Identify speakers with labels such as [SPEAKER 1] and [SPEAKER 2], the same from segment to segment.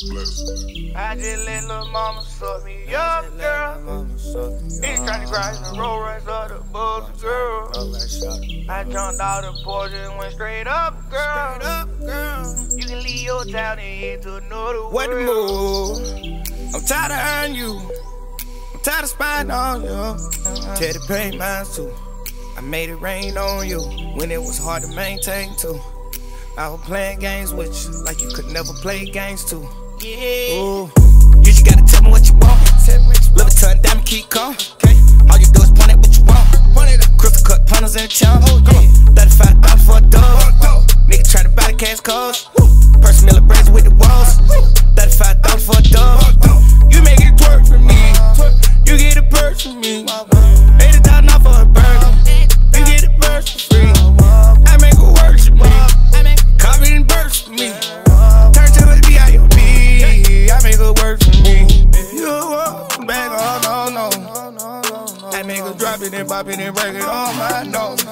[SPEAKER 1] I just let little mama suck me up, girl. Bitch trying to crash the roll right up the bus, girl. I jumped out the porch and went straight up, girl. You can leave your town and head to another
[SPEAKER 2] What the
[SPEAKER 1] world.
[SPEAKER 2] move? I'm tired of earning you. I'm tired of spying on you. Teddy paid mine too. I made it rain on you when it was hard to maintain too. I was playing games with you like you could never play games too. Yeah. Ooh. Her and it and break it on my nose.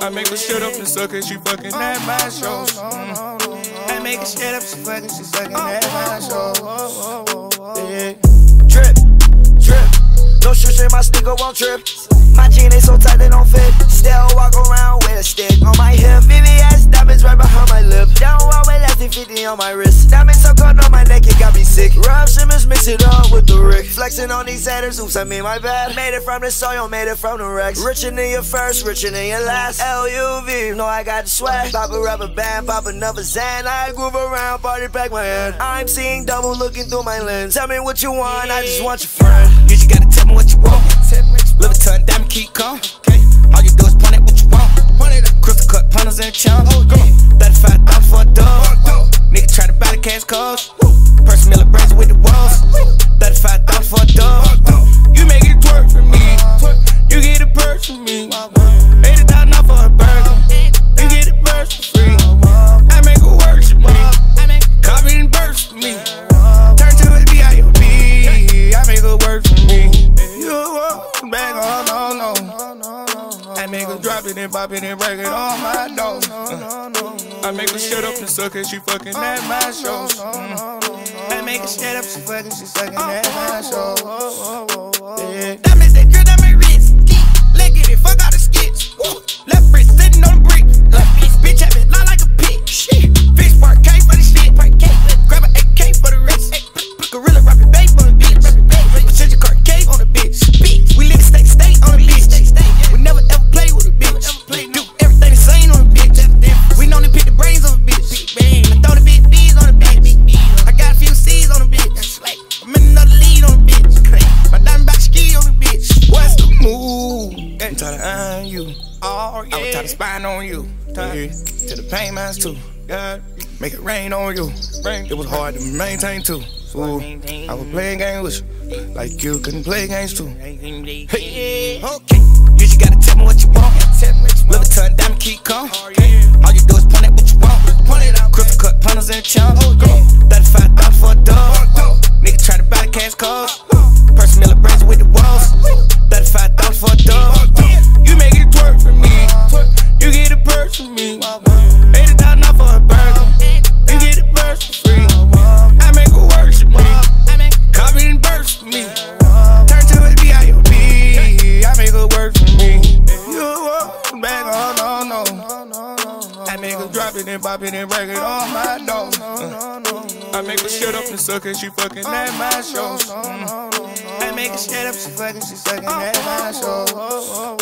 [SPEAKER 2] I make her shut up and suck it, she fucking at my shows. I make her shut up, she fucking, she sucking at my shows. Yeah.
[SPEAKER 3] Drip, drip. No shoes in my sneaker won't trip. My jeans ain't so tight they don't fit. Still walk around with a stick on my hip. VVS diamonds right behind my 50 on my wrist. Diamonds so cold on my neck, it got me sick. Raf Simons mix it up with the Rick. Flexing on these haters, oops, I mean my bad. Made it from the soil, made it from the Rex. Richer than your first, richer than your last. LUV, know I got the swag. Pop a rubber band, pop another Zan. I groove around, party back my hand. I'm seeing double looking through my lens. Tell me what you want, I just want your friend.
[SPEAKER 2] You just gotta tell me what you want. Try her drop it and pop it and break it on my nose. I make her shut up and suck it, she fucking at my shows. I make her shut up, she fucking, she sucking at my shows. I'm tired of eyeing you. Oh, yeah. I was tired of spying on you. Tired to the pain mines too. Yeah. Make it rain on you. It was hard to maintain too. So I was playing games with you. Like you couldn't play games too. Hey, okay. You just gotta tell me what you want. Live a ton, diamond keep calm. Oh, All you do is point at what you want. Crystal cut punters in the it pop it and break it on my nose. I make her shut up and suck it, she fucking oh, at my shows. I make her shut up, she fucking, she sucking at my shows.